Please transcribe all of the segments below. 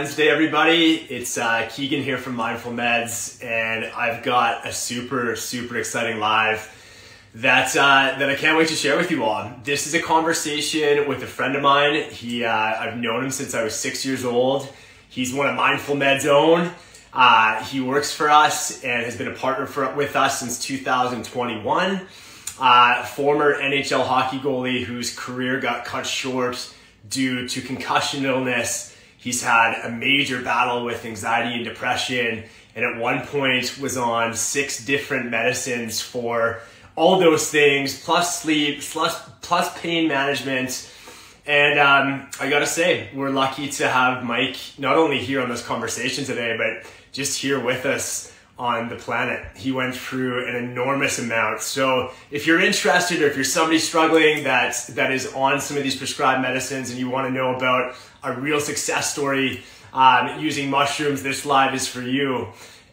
Wednesday, everybody. It's uh, Keegan here from Mindful Meds, and I've got a super, super exciting live that uh, that I can't wait to share with you all. This is a conversation with a friend of mine. He, uh, I've known him since I was six years old. He's one of Mindful Meds' own. Uh, he works for us and has been a partner for, with us since 2021. Uh, former NHL hockey goalie whose career got cut short due to concussion illness. He's had a major battle with anxiety and depression, and at one point was on six different medicines for all those things, plus sleep, plus, plus pain management. And um, I gotta say, we're lucky to have Mike not only here on this conversation today, but just here with us on the planet. He went through an enormous amount. So if you're interested or if you're somebody struggling that, that is on some of these prescribed medicines and you want to know about a real success story um, using mushrooms, this live is for you.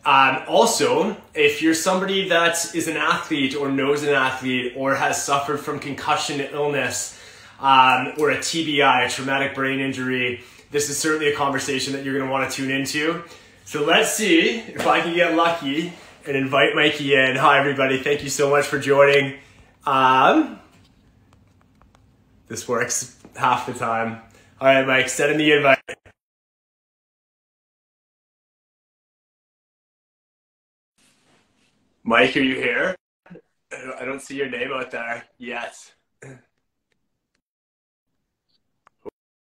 Um, also, if you're somebody that is an athlete or knows an athlete or has suffered from concussion illness um, or a TBI, a traumatic brain injury, this is certainly a conversation that you're going to want to tune into. So let's see if I can get lucky and invite Mikey in. Hi, everybody. Thank you so much for joining. Um, this works half the time. All right, Mike, send in the invite. Mike, are you here? I don't see your name out there yet.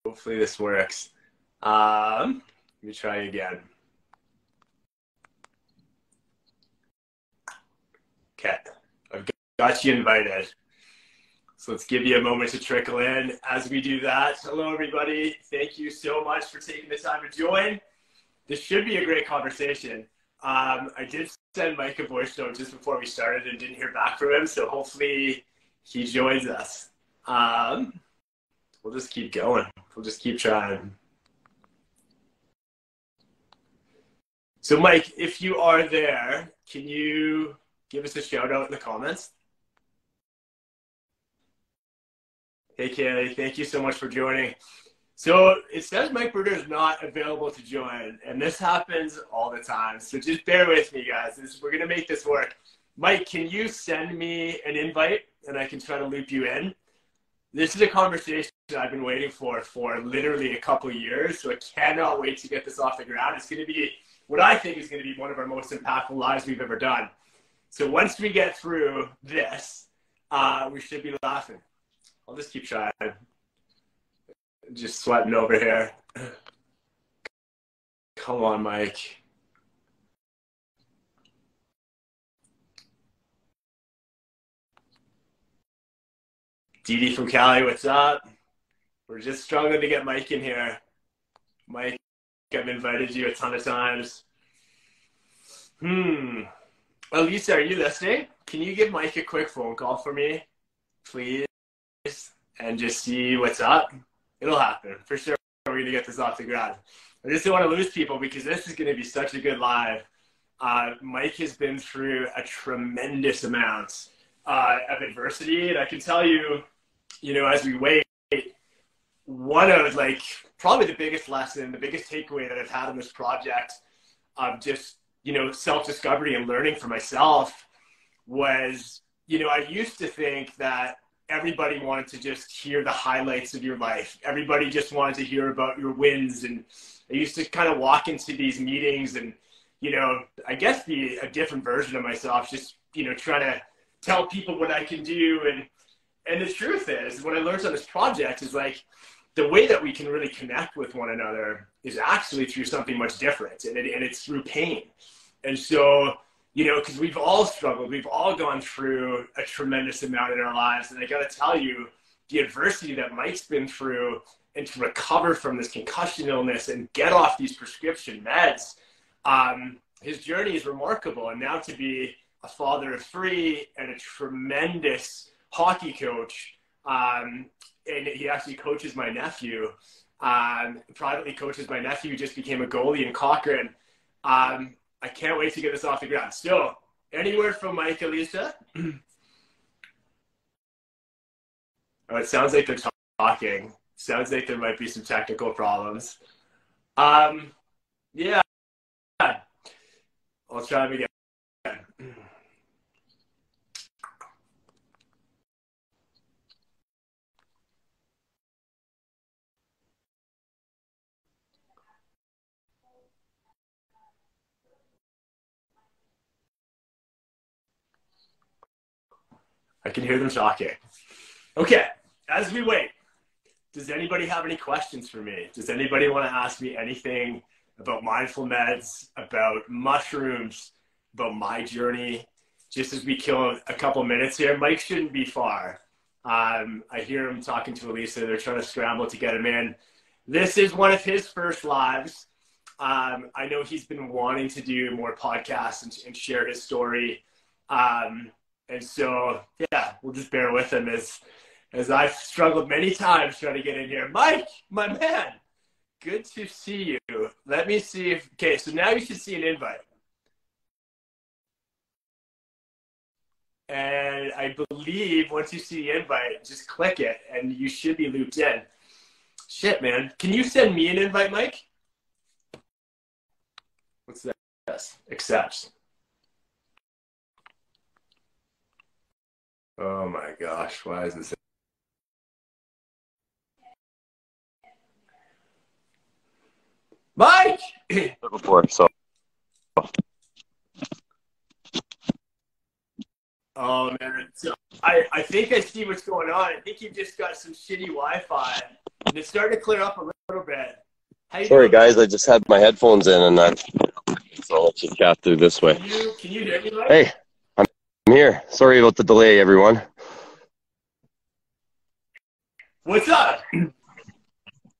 Hopefully this works. Um, let me try again. Okay, I've got you invited. So let's give you a moment to trickle in as we do that. Hello, everybody. Thank you so much for taking the time to join. This should be a great conversation. Um, I did send Mike a voice note just before we started and didn't hear back from him, so hopefully he joins us. Um, we'll just keep going. We'll just keep trying. So, Mike, if you are there, can you give us a shout out in the comments. Hey, Kaylee, thank you so much for joining. So it says Mike Brodeur is not available to join, and this happens all the time. So just bear with me, guys. This, we're going to make this work. Mike, can you send me an invite and I can try to loop you in? This is a conversation I've been waiting for for literally a couple years, so I cannot wait to get this off the ground. It's going to be what I think is going to be one of our most impactful lives we've ever done. So once we get through this, uh, we should be laughing. I'll just keep trying. Just sweating over here. Come on, Mike. Didi from Cali, what's up? We're just struggling to get Mike in here. Mike, I've invited you a ton of times. Hmm. Elisa, are you listening? Can you give Mike a quick phone call for me, please? And just see what's up? It'll happen. For sure, we're going to get this off the ground. I just don't want to lose people because this is going to be such a good live. Uh, Mike has been through a tremendous amount uh, of adversity. And I can tell you, you know, as we wait, one of like probably the biggest lesson, the biggest takeaway that I've had in this project of just you know, self discovery and learning for myself was, you know, I used to think that everybody wanted to just hear the highlights of your life. Everybody just wanted to hear about your wins. And I used to kind of walk into these meetings and, you know, I guess be a different version of myself, just, you know, trying to tell people what I can do. And, and the truth is, what I learned on this project is like, the way that we can really connect with one another is actually through something much different, and, it, and it's through pain. And so, you know, because we've all struggled, we've all gone through a tremendous amount in our lives. And I got to tell you, the adversity that Mike's been through and to recover from this concussion illness and get off these prescription meds, um, his journey is remarkable. And now to be a father of three and a tremendous hockey coach, um, and he actually coaches my nephew. Um, privately coaches my nephew, just became a goalie in Cochrane. Um, I can't wait to get this off the ground. Still, anywhere from Mike, Alicia? oh, it sounds like they're talking. Sounds like there might be some technical problems. Um, yeah. I'll try again. I can hear them talking. Okay, as we wait, does anybody have any questions for me? Does anybody want to ask me anything about mindful meds, about mushrooms, about my journey? Just as we kill a couple minutes here, Mike shouldn't be far. Um, I hear him talking to Elisa. They're trying to scramble to get him in. This is one of his first lives. Um, I know he's been wanting to do more podcasts and, and share his story. Um, and so, yeah, we'll just bear with him as as I've struggled many times trying to get in here. Mike, my man, good to see you. Let me see if okay. So now you should see an invite, and I believe once you see the invite, just click it, and you should be looped in. Shit, man, can you send me an invite, Mike? What's that? Yes, accepts. Oh my gosh, why is this? Mike! Before, so. Oh man, so I, I think I see what's going on. I think you've just got some shitty Wi-Fi, and it's starting to clear up a little bit. Sorry, doing? guys, I just had my headphones in, and I, so I'll let you chat through this way. Can you, can you hear me? Mike? Hey, I'm here. Sorry about the delay, everyone. What's up?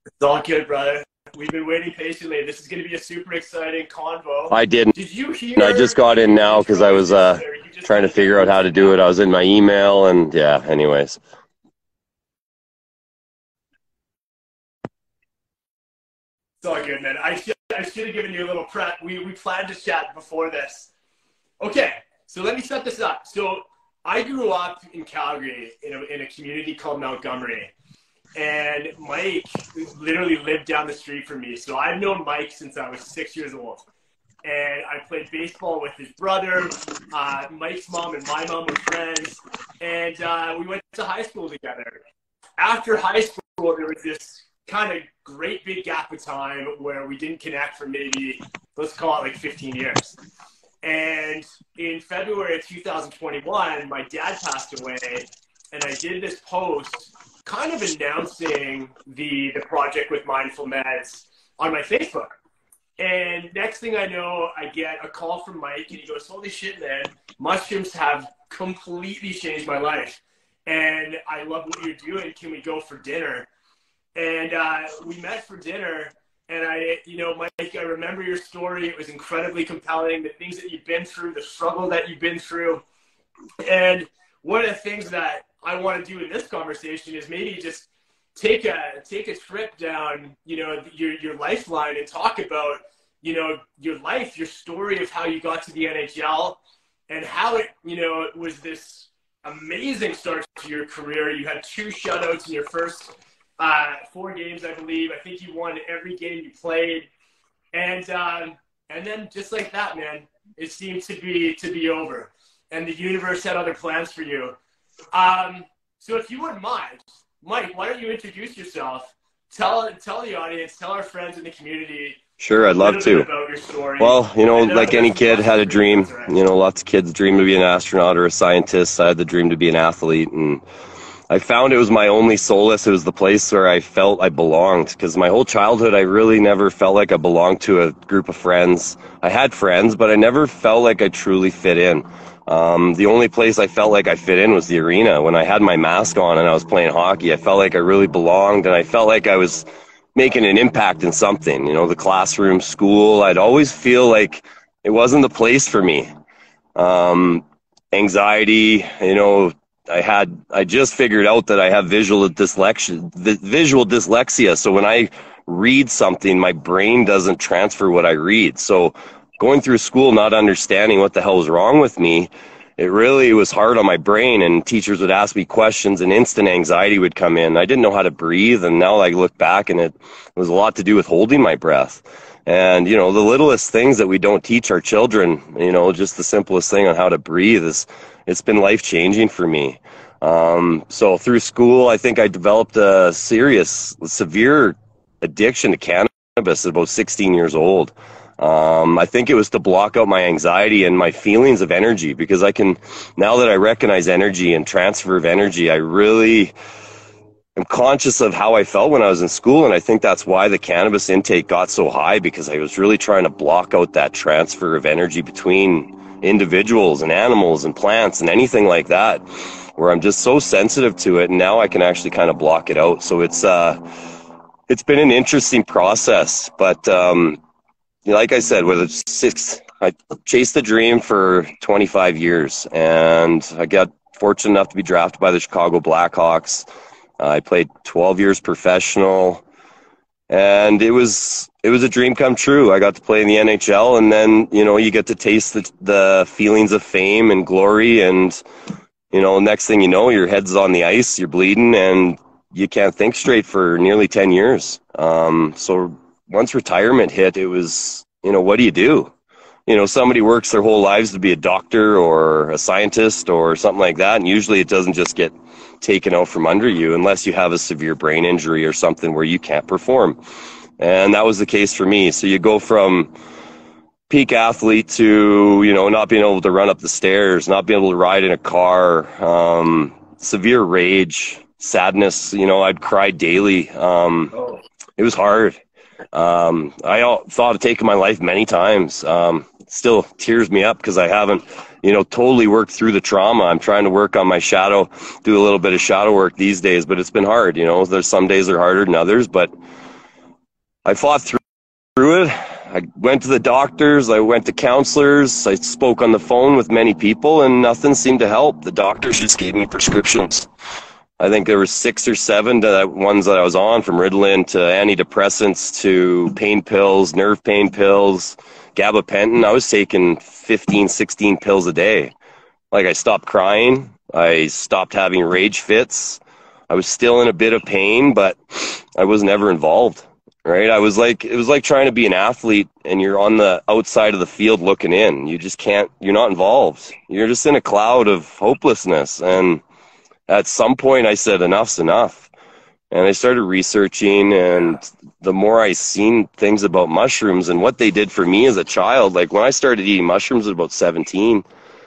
It's all good, brother. We've been waiting patiently. This is going to be a super exciting convo. I didn't. Did you hear? I just got in now because I was uh, trying to figure out how to do it. I was in my email, and yeah. Anyways. It's all good, man. I should, I should have given you a little prep. We, we planned to chat before this. Okay, so let me set this up. So I grew up in Calgary in a, in a community called Montgomery. And Mike literally lived down the street from me. So I've known Mike since I was six years old. And I played baseball with his brother. Uh, Mike's mom and my mom were friends. And uh, we went to high school together. After high school, there was this kind of great big gap of time where we didn't connect for maybe, let's call it like 15 years. And in February of 2021, my dad passed away, and I did this post kind of announcing the, the project with Mindful Meds on my Facebook. And next thing I know, I get a call from Mike, and he goes, Holy shit, man, mushrooms have completely changed my life. And I love what you're doing. Can we go for dinner? And uh, we met for dinner and I, you know, Mike, I remember your story. It was incredibly compelling. The things that you've been through, the struggle that you've been through. And one of the things that I want to do in this conversation is maybe just take a take a trip down, you know, your your lifeline and talk about, you know, your life, your story of how you got to the NHL and how it, you know, it was this amazing start to your career. You had two shutouts in your first uh, four games, I believe. I think you won every game you played, and um, and then just like that, man, it seemed to be to be over, and the universe had other plans for you. Um, so if you wouldn't mind, Mike, why don't you introduce yourself? Tell tell the audience, tell our friends in the community. Sure, I'd love to. Well, you know, like any kid had a dream. You know, lots of kids dream to be an astronaut or a scientist. I had the dream to be an athlete, and I found it was my only solace. It was the place where I felt I belonged because my whole childhood, I really never felt like I belonged to a group of friends. I had friends, but I never felt like I truly fit in. Um, the only place I felt like I fit in was the arena. When I had my mask on and I was playing hockey, I felt like I really belonged and I felt like I was making an impact in something. You know, the classroom, school, I'd always feel like it wasn't the place for me. Um, anxiety, you know, I had I just figured out that I have visual dyslexia visual dyslexia so when I read something my brain doesn't transfer what I read so going through school not understanding what the hell was wrong with me it really was hard on my brain and teachers would ask me questions and instant anxiety would come in. I didn't know how to breathe and now I look back and it was a lot to do with holding my breath. And, you know, the littlest things that we don't teach our children, you know, just the simplest thing on how to breathe is, it's been life changing for me. Um, so through school, I think I developed a serious, severe addiction to cannabis at about 16 years old. Um, I think it was to block out my anxiety and my feelings of energy because I can, now that I recognize energy and transfer of energy, I really am conscious of how I felt when I was in school. And I think that's why the cannabis intake got so high because I was really trying to block out that transfer of energy between individuals and animals and plants and anything like that where I'm just so sensitive to it. And now I can actually kind of block it out. So it's, uh, it's been an interesting process, but, um, like I said, with six, I chased the dream for 25 years, and I got fortunate enough to be drafted by the Chicago Blackhawks. Uh, I played 12 years professional, and it was it was a dream come true. I got to play in the NHL, and then you know you get to taste the the feelings of fame and glory, and you know next thing you know, your head's on the ice, you're bleeding, and you can't think straight for nearly 10 years. Um, so once retirement hit, it was, you know, what do you do? You know, somebody works their whole lives to be a doctor or a scientist or something like that. And usually it doesn't just get taken out from under you unless you have a severe brain injury or something where you can't perform. And that was the case for me. So you go from peak athlete to, you know, not being able to run up the stairs, not being able to ride in a car, um, severe rage, sadness. You know, I'd cry daily. Um, oh. It was hard. Um, I thought of taking my life many times. Um, still tears me up because I haven't, you know, totally worked through the trauma. I'm trying to work on my shadow, do a little bit of shadow work these days, but it's been hard. You know, there's some days are harder than others, but I fought through, through it. I went to the doctors. I went to counselors. I spoke on the phone with many people, and nothing seemed to help. The doctors just gave me prescriptions. I think there were six or seven ones that I was on, from Ritalin to antidepressants to pain pills, nerve pain pills, gabapentin. I was taking 15, 16 pills a day. Like I stopped crying. I stopped having rage fits. I was still in a bit of pain, but I was never involved. Right? I was like, it was like trying to be an athlete and you're on the outside of the field looking in. You just can't, you're not involved. You're just in a cloud of hopelessness. And, at some point I said enough's enough. And I started researching and the more I seen things about mushrooms and what they did for me as a child, like when I started eating mushrooms at about 17,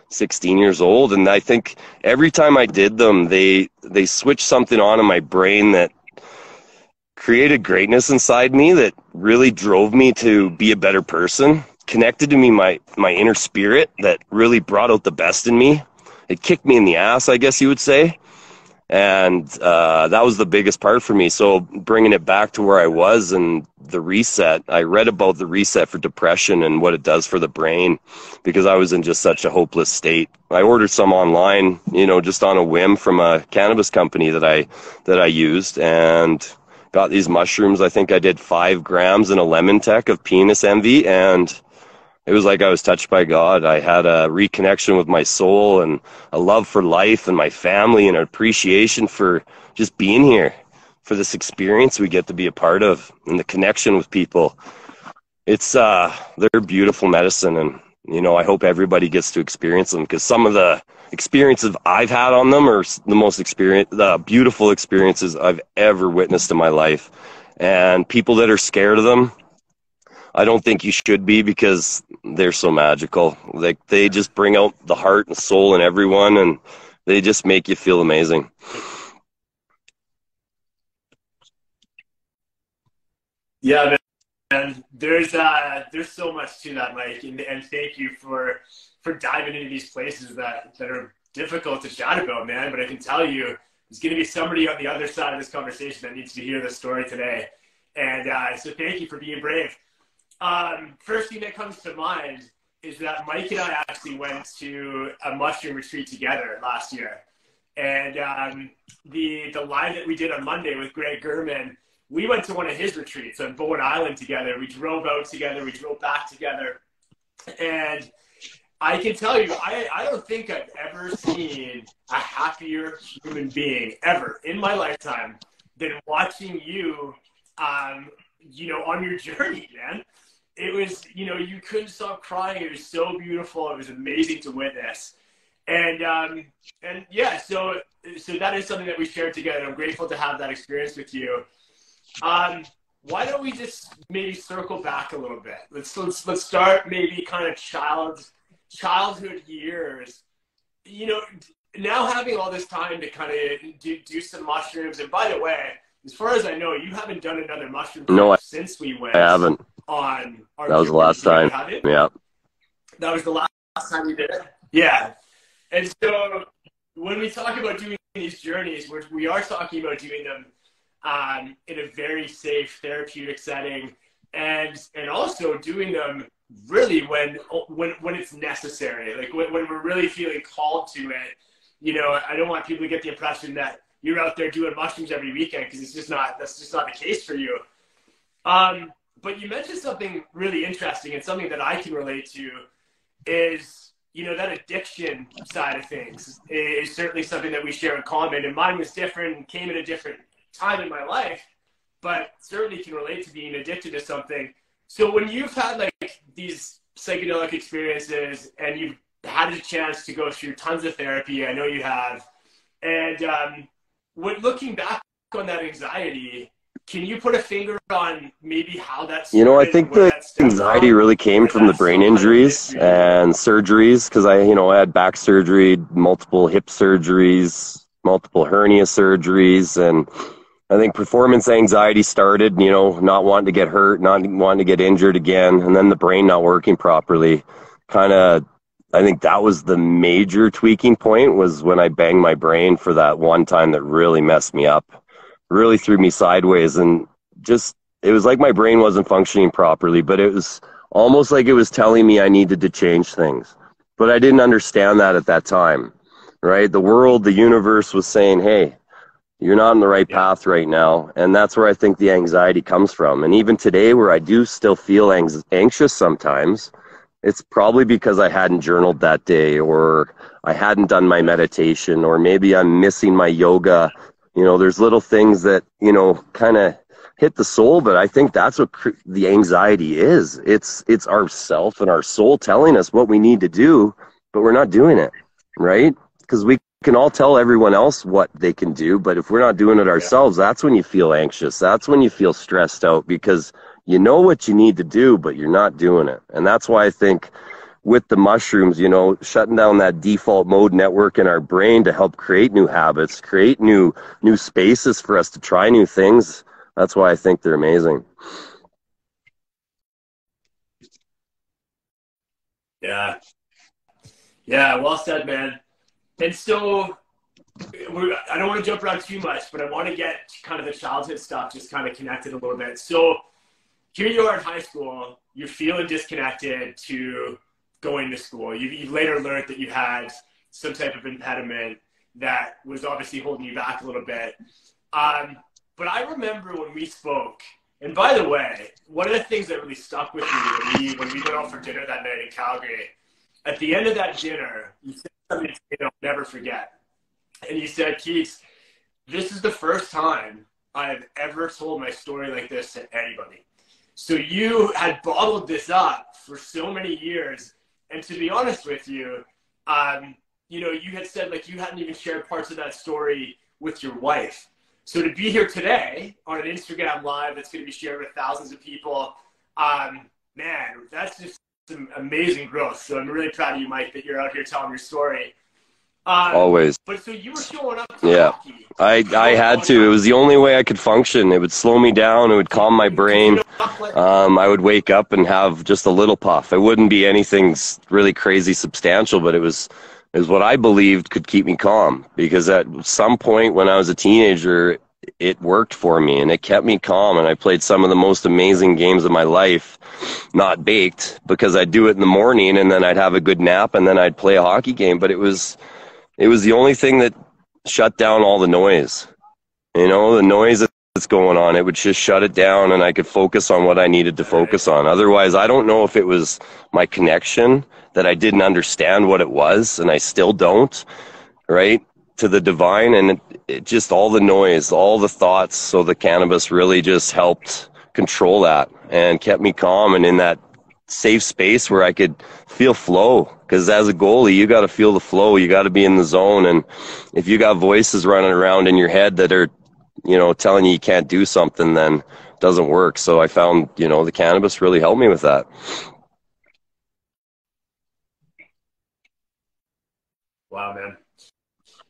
16 years old and I think every time I did them they they switched something on in my brain that created greatness inside me that really drove me to be a better person, connected to me my my inner spirit that really brought out the best in me. It kicked me in the ass, I guess you would say and uh, that was the biggest part for me. So bringing it back to where i was and the reset i read about the reset for depression and what it does for the brain because i was in just such a hopeless state. I ordered some online you know just on a whim from a cannabis company that i that i used and got these mushrooms. I think i did five grams in a lemon tek of penis envy and it was like I was touched by God. I had a reconnection with my soul and a love for life and my family and an appreciation for just being here, for this experience we get to be a part of and the connection with people. It's uh they're beautiful medicine and you know, I hope everybody gets to experience them because some of the experiences I've had on them are the most experience the beautiful experiences I've ever witnessed in my life. And people that are scared of them, I don't think you should be because they're so magical. Like they just bring out the heart and soul in everyone, and they just make you feel amazing. Yeah, man. There's uh, there's so much to that, Mike, and, and thank you for for diving into these places that that are difficult to chat about, man. But I can tell you, there's going to be somebody on the other side of this conversation that needs to hear this story today. And uh, so, thank you for being brave. Um, first thing that comes to mind is that Mike and I actually went to a mushroom retreat together last year. And um, the the live that we did on Monday with Greg Gurman, we went to one of his retreats on Bowen Island together. We drove out together. We drove back together, and I can tell you, I, I don't think I've ever seen a happier human being ever in my lifetime than watching you, um, you know, on your journey, man. It was, you know, you couldn't stop crying. It was so beautiful. It was amazing to witness. And um, and yeah, so so that is something that we shared together. I'm grateful to have that experience with you. Um, why don't we just maybe circle back a little bit? Let's let's let's start maybe kind of child childhood years, you know, now having all this time to kind of do, do some mushrooms. And by the way, as far as I know, you haven't done another mushroom no, since we went. I haven't. On our that was the last time. Yeah. That was the last time you did it. Yeah. And so when we talk about doing these journeys, we're, we are talking about doing them um, in a very safe therapeutic setting, and and also doing them really when when when it's necessary like when, when we're really feeling called to it you know i don't want people to get the impression that you're out there doing mushrooms every weekend because it's just not that's just not the case for you um, but you mentioned something really interesting and something that i can relate to is you know that addiction side of things is certainly something that we share in common. And mine was different and came at a different time in my life but certainly can relate to being addicted to something. So when you've had like these psychedelic experiences and you've had a chance to go through tons of therapy, I know you have, and um, when looking back on that anxiety, can you put a finger on maybe how that's you know i think the anxiety from? really came from the brain injuries and surgeries because i you know i had back surgery multiple hip surgeries multiple hernia surgeries and I think performance anxiety started, you know, not wanting to get hurt, not wanting to get injured again, and then the brain not working properly. Kind of, I think that was the major tweaking point was when I banged my brain for that one time that really messed me up, really threw me sideways, and just it was like my brain wasn't functioning properly, but it was almost like it was telling me I needed to change things. But I didn't understand that at that time, right? The world, the universe was saying, hey, you're not on the right path right now and that's where i think the anxiety comes from and even today where i do still feel anxious sometimes it's probably because i hadn't journaled that day or i hadn't done my meditation or maybe i'm missing my yoga you know there's little things that you know kind of hit the soul but i think that's what cr- the anxiety is it's it's our self and our soul telling us what we need to do but we're not doing it right because we can all tell everyone else what they can do, but if we're not doing it ourselves, that's when you feel anxious. That's when you feel stressed out because you know what you need to do, but you're not doing it. And that's why I think with the mushrooms, you know, shutting down that default mode network in our brain to help create new habits, create new new spaces for us to try new things. That's why I think they're amazing. Yeah. Yeah, well said, man. And so I don't want to jump around too much, but I want to get kind of the childhood stuff just kind of connected a little bit. So here you are in high school, you're feeling disconnected to going to school. You've, you've later learned that you had some type of impediment that was obviously holding you back a little bit. Um, but I remember when we spoke, and by the way, one of the things that really stuck with me when we, when we went out for dinner that night in Calgary, at the end of that dinner, you said something I'll never forget. And you said, Keith, this is the first time I've ever told my story like this to anybody. So you had bottled this up for so many years. And to be honest with you, um, you know, you had said like you hadn't even shared parts of that story with your wife. So to be here today on an Instagram live that's going to be shared with thousands of people, um, man, that's just some amazing growth. So I'm really proud of you, Mike, that you're out here telling your story. Um, Always. But so you were showing up. yeah, hockey. I I had to. It was the only way I could function. It would slow me down. It would calm my brain. Um, I would wake up and have just a little puff. It wouldn't be anything really crazy substantial, but it was is what I believed could keep me calm. Because at some point when I was a teenager, it worked for me and it kept me calm and I played some of the most amazing games of my life not baked because I'd do it in the morning and then I'd have a good nap and then I'd play a hockey game but it was it was the only thing that shut down all the noise you know the noise that's going on, it would just shut it down and I could focus on what I needed to focus on. Otherwise, I don't know if it was my connection that I didn't understand what it was and I still don't, right? To the divine and it, it just all the noise, all the thoughts. So the cannabis really just helped control that and kept me calm and in that safe space where I could feel flow. Because as a goalie, you got to feel the flow. You got to be in the zone. And if you got voices running around in your head that are, you know, telling you you can't do something, then it doesn't work. So I found, you know, the cannabis really helped me with that. Wow, man.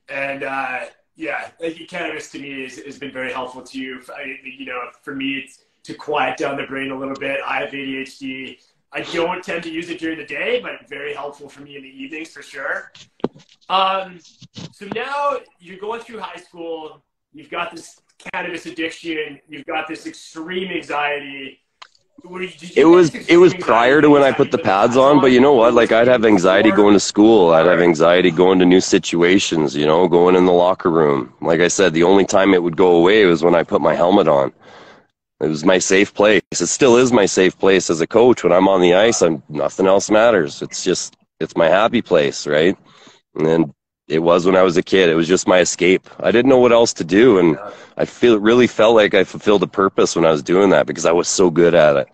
And uh, yeah, like cannabis to me has, has been very helpful to you. I, you know, for me, it's to quiet down the brain a little bit. I have ADHD. I don't tend to use it during the day, but very helpful for me in the evenings for sure. Um, so now you're going through high school. You've got this cannabis addiction. You've got this extreme anxiety. It was it was prior to when I put the pads on, but you know what? Like I'd have anxiety going to school. I'd have anxiety going to new situations. You know, going in the locker room. Like I said, the only time it would go away was when I put my helmet on. It was my safe place. It still is my safe place as a coach. When I'm on the ice, I'm nothing else matters. It's just it's my happy place, right? And it was when I was a kid. It was just my escape. I didn't know what else to do, and I feel really felt like I fulfilled a purpose when I was doing that because I was so good at it,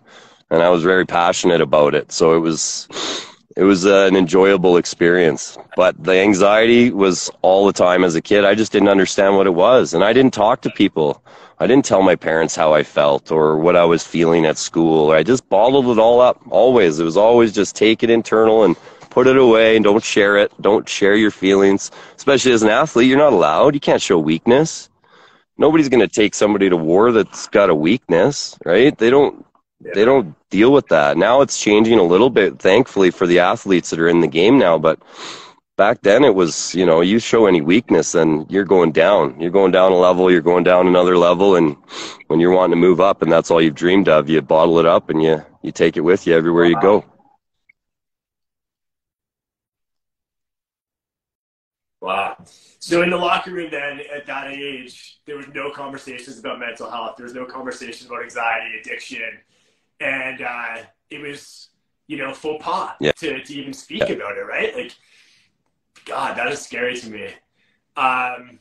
and I was very passionate about it. So it was it was uh, an enjoyable experience. But the anxiety was all the time as a kid. I just didn't understand what it was, and I didn't talk to people. I didn't tell my parents how I felt or what I was feeling at school. I just bottled it all up. Always, it was always just take it internal and put it away and don't share it. Don't share your feelings, especially as an athlete. You're not allowed. You can't show weakness. Nobody's going to take somebody to war that's got a weakness, right? They don't yeah. they don't deal with that. Now it's changing a little bit, thankfully, for the athletes that are in the game now. But back then it was, you know, you show any weakness and you're going down. You're going down a level, you're going down another level. And when you're wanting to move up and that's all you've dreamed of, you bottle it up and you, you take it with you everywhere you go. Wow. So in the locker room then at that age, there was no conversations about mental health. There was no conversations about anxiety, addiction and uh, it was you know faux pas yeah. to, to even speak yeah. about it right like god that is scary to me. Um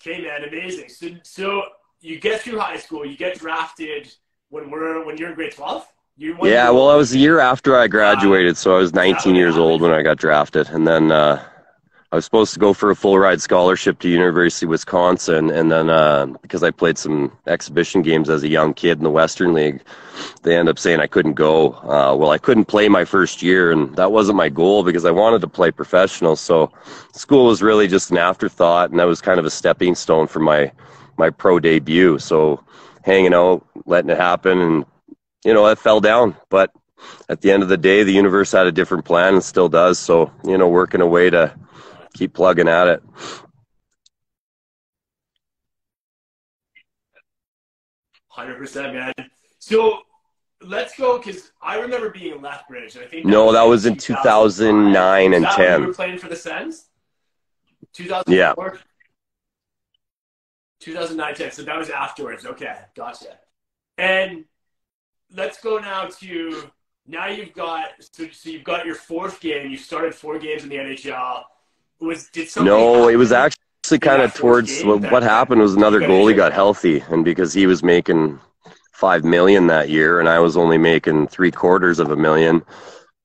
okay man amazing. So so you get through high school you get drafted when we're when you're in grade 12 yeah, well, I was a year after I graduated, so I was 19 years old when I got drafted, and then uh, I was supposed to go for a full ride scholarship to University of Wisconsin, and then uh, because I played some exhibition games as a young kid in the Western League, they ended up saying I couldn't go. Uh, well, I couldn't play my first year, and that wasn't my goal because I wanted to play professional. So school was really just an afterthought, and that was kind of a stepping stone for my my pro debut. So hanging out, letting it happen, and you know, it fell down, but at the end of the day, the universe had a different plan and still does. So, you know, working a way to keep plugging at it. Hundred percent, man. So let's go because I remember being in Lethbridge. I think no, that was in two thousand nine and ten. you were playing for the Sens. Two thousand yeah. 2009 10. So that was afterwards. Okay, gotcha. And let's go now to now you've got so, so you've got your fourth game. You started four games in the NHL was did no it was actually kind of towards what, what happened was another goalie got healthy and because he was making five million that year and i was only making three quarters of a million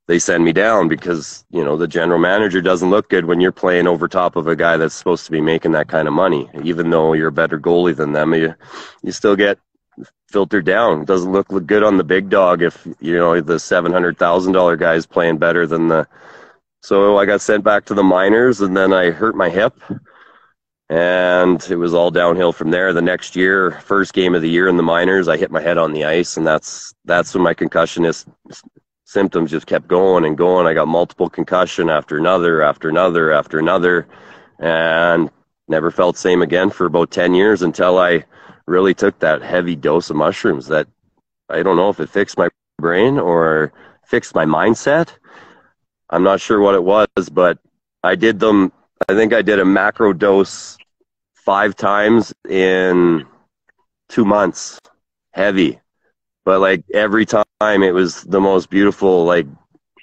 they send me down because you know the general manager doesn't look good when you're playing over top of a guy that's supposed to be making that kind of money. Even though you're a better goalie than them you you still get filtered down. It doesn't look, look good on the big dog if you know the $700,000 guy is playing better than the so I got sent back to the minors, and then I hurt my hip, and it was all downhill from there. The next year, first game of the year in the minors, I hit my head on the ice, and that's that's when my concussionist symptoms just kept going and going. I got multiple concussion after another, after another, after another, and never felt same again for about ten years until I really took that heavy dose of mushrooms. That I don't know if it fixed my brain or fixed my mindset I'm not sure what it was, but I did them. I think I did a macro dose five times in two months, heavy. But like every time it was the most beautiful, like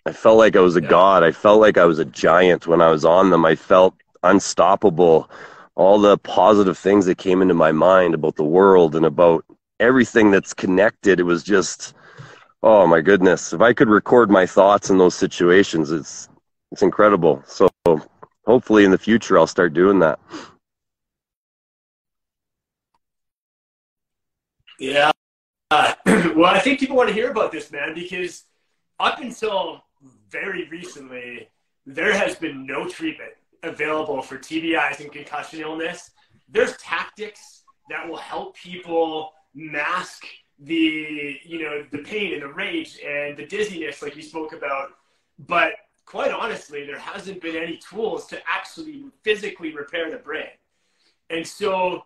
I felt like I was a yeah. god. I felt like I was a giant when I was on them. I felt unstoppable. All the positive things that came into my mind about the world and about everything that's connected. It was just, oh my goodness. If I could record my thoughts in those situations, it's it's incredible. So hopefully in the future I'll start doing that. Yeah. Uh, well, I think people want to hear about this, man, because up until very recently, there has been no treatment available for TBIs and concussion illness. There's tactics that will help people mask the you know the pain and the rage and the dizziness like you spoke about. But quite honestly there hasn't been any tools to actually physically repair the brain. And so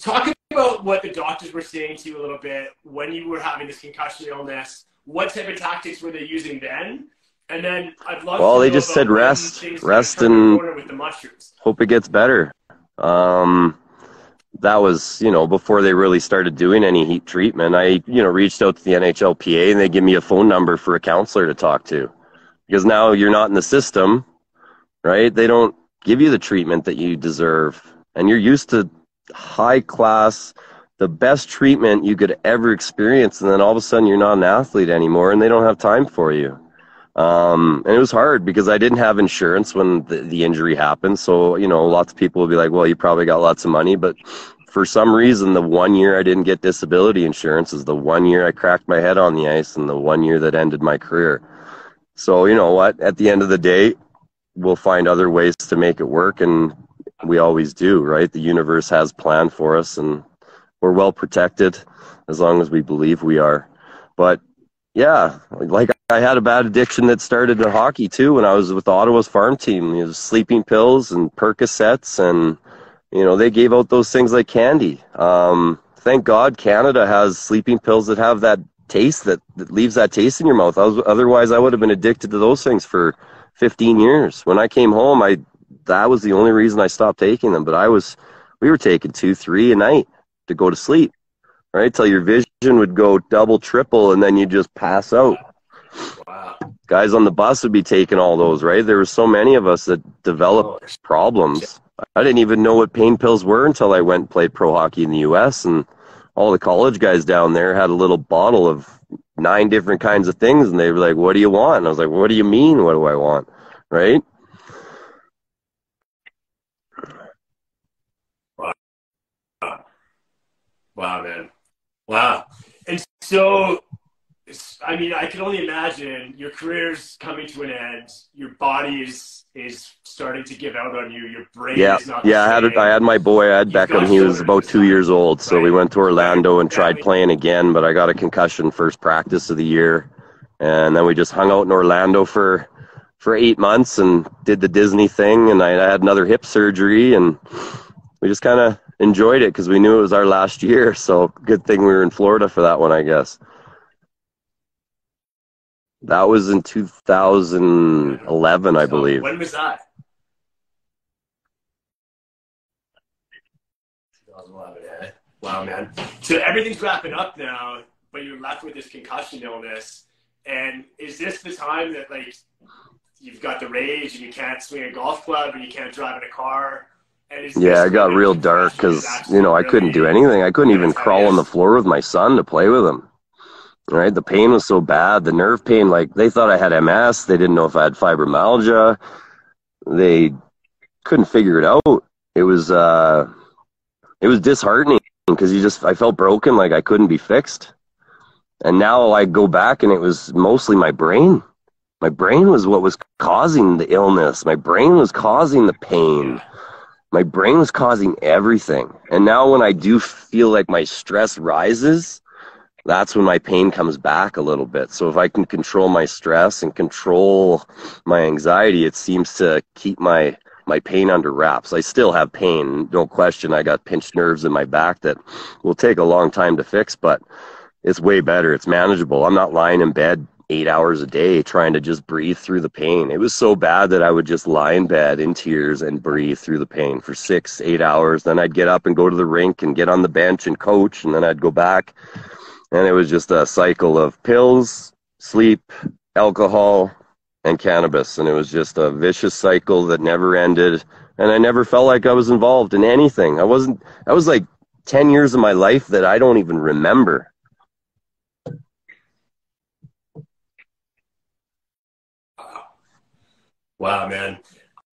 talk about what the doctors were saying to you a little bit when you were having this concussion illness what type of tactics were they using then? And then I'd love well, they just said rest, rest, and hope it gets better. Um, that was, you know, before they really started doing any heat treatment. I, you know, reached out to the NHLPA and they give me a phone number for a counselor to talk to. Because now you're not in the system, right? They don't give you the treatment that you deserve. And you're used to high class, the best treatment you could ever experience. And then all of a sudden you're not an athlete anymore and they don't have time for you. Um, and it was hard because I didn't have insurance when the, the injury happened. So, you know, lots of people will be like, well, you probably got lots of money. But for some reason, the one year I didn't get disability insurance is the one year I cracked my head on the ice and the one year that ended my career. So, you know what? At the end of the day, we'll find other ways to make it work. And we always do, right? The universe has planned for us and we're well protected as long as we believe we are. But yeah, like I had a bad addiction that started in hockey too when I was with Ottawa's farm team. It was sleeping pills and Percocets, and you know they gave out those things like candy. Um, thank God Canada has sleeping pills that have that taste that, that leaves that taste in your mouth. I was, otherwise, I would have been addicted to those things for 15 years. When I came home, I that was the only reason I stopped taking them. But I was we were taking two, three a night to go to sleep right? Till your vision would go double, triple, and then you just pass out. Wow. Guys on the bus would be taking all those, right? There were so many of us that developed oh, problems. I didn't even know what pain pills were until I went and played pro hockey in the U.S. and all the college guys down there had a little bottle of nine different kinds of things, and they were like, "What do you want?" And I was like, "What do you mean? What do I want?" Right? Wow, wow man. Wow. And so, I mean, I can only imagine your career's coming to an end. Your body is is starting to give out on you. Your brain yeah. yeah, I had I had my boy Ed Beckham. He was about two years old, so right. we went to Orlando and tried playing again, but I got a concussion first practice of the year, and then we just hung out in Orlando for for eight months and did the Disney thing, and I, I had another hip surgery, and we just kind of enjoyed it because we knew it was our last year. So good thing we were in Florida for that one, I guess. That was in 2011, I believe. When was that? 2011, yeah. Wow, man. So everything's wrapping up now, but you're left with this concussion illness. And is this the time that, like, you've got the rage and you can't swing a golf club and you can't drive in a car? Yeah, it got real dark because you know I couldn't do anything. I couldn't even crawl on the floor with my son to play with him. Right, the pain was so bad. The nerve pain, like they thought I had MS. They didn't know if I had fibromyalgia. They couldn't figure it out. It was uh, it was disheartening because you just I felt broken, like I couldn't be fixed. And now I go back, and it was mostly my brain. My brain was what was causing the illness. My brain was causing the pain my brain was causing everything. And now when I do feel like my stress rises, that's when my pain comes back a little bit. So if I can control my stress and control my anxiety, it seems to keep my my pain under wraps. I still have pain, no question. I got pinched nerves in my back that will take a long time to fix, but it's way better. It's manageable. I'm not lying in bed eight hours a day trying to just breathe through the pain. It was so bad that I would just lie in bed in tears and breathe through the pain for six, eight hours. Then I'd get up and go to the rink and get on the bench and coach, and then I'd go back. And it was just a cycle of pills, sleep, alcohol, and cannabis. And it was just a vicious cycle that never ended. And I never felt like I was involved in anything. I wasn't, I was like 10 years of my life that I don't even remember Wow, man.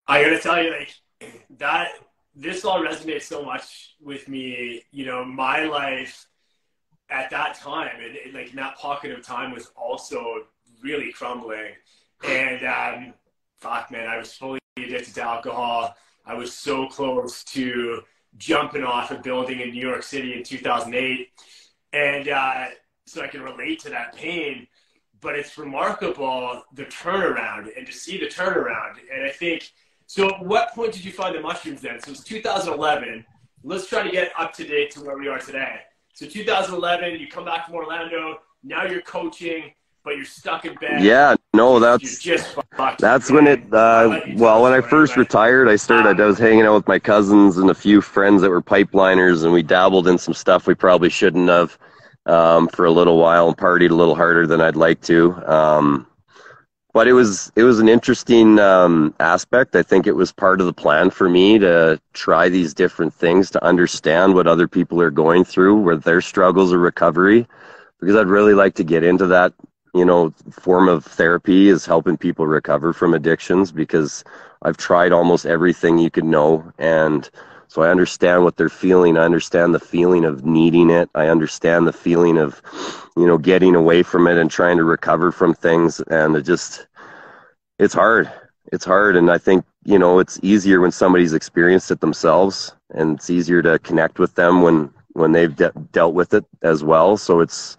I gotta tell you, like that this all resonates so much with me. You know, my life at that time and, like in that pocket of time was also really crumbling. And um, fuck, man, I was fully addicted to alcohol. I was so close to jumping off a building in New York City in 2008. And uh, so I can relate to that pain but it's remarkable the turnaround and to see the turnaround. And I think so. at What point did you find the mushrooms then? So it's 2011. Let's try to get up to date to where we are today. So 2011, you come back from Orlando. Now you're coaching, but you're stuck in bed. Yeah, no, that's just that's when it. Uh, well, when I first retired, I started. I was hanging out with my cousins and a few friends that were pipeliners, and we dabbled in some stuff we probably shouldn't have um, for a little while and partied a little harder than I'd like to. Um, but it was it was an interesting um, aspect. I think it was part of the plan for me to try these different things to understand what other people are going through, where their struggles of recovery, because I'd really like to get into that. You know, form of therapy is helping people recover from addictions because I've tried almost everything you could know and so I understand what they're feeling. I understand the feeling of needing it. I understand the feeling of, you know, getting away from it and trying to recover from things. And it just, it's hard. It's hard. And I think, you know, it's easier when somebody's experienced it themselves and it's easier to connect with them when, when they've de- dealt with it as well. So it's,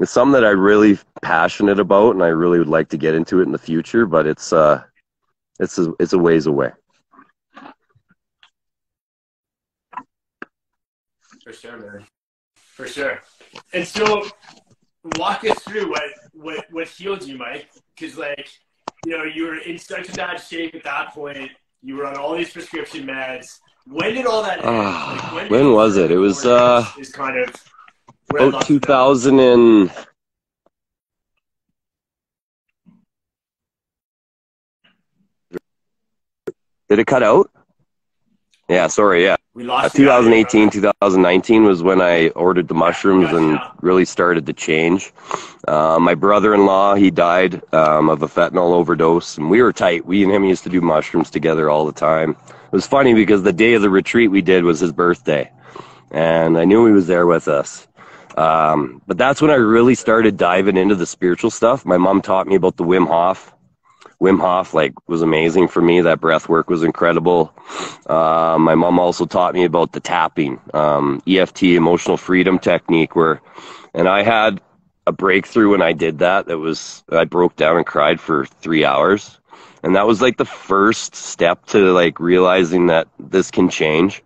it's something that I'm really passionate about and I really would like to get into it in the future, but it's, uh, it's a, it's a ways away. For sure, man. For sure. And so, walk us through what what what healed you, Mike. Because like, you know, you were in such a bad shape at that point. You were on all these prescription meds. When did all that? Uh, like, when, when was it? It was uh. Is kind of. About 2000 and. Did it cut out? Yeah, sorry. Yeah. We lost. Uh, 2018, 2019 was when I ordered the mushrooms and really started to change. Uh, my brother-in-law, he died um, of a fentanyl overdose, and we were tight. We and him used to do mushrooms together all the time. It was funny because the day of the retreat we did was his birthday, and I knew he was there with us. Um, but that's when I really started diving into the spiritual stuff. My mom taught me about the Wim Hof Wim Hof like was amazing for me. That breath work was incredible. Uh, my mom also taught me about the tapping, um, EFT, emotional freedom technique, where, and I had a breakthrough when I did that. That was I broke down and cried for three hours, and that was like the first step to like realizing that this can change.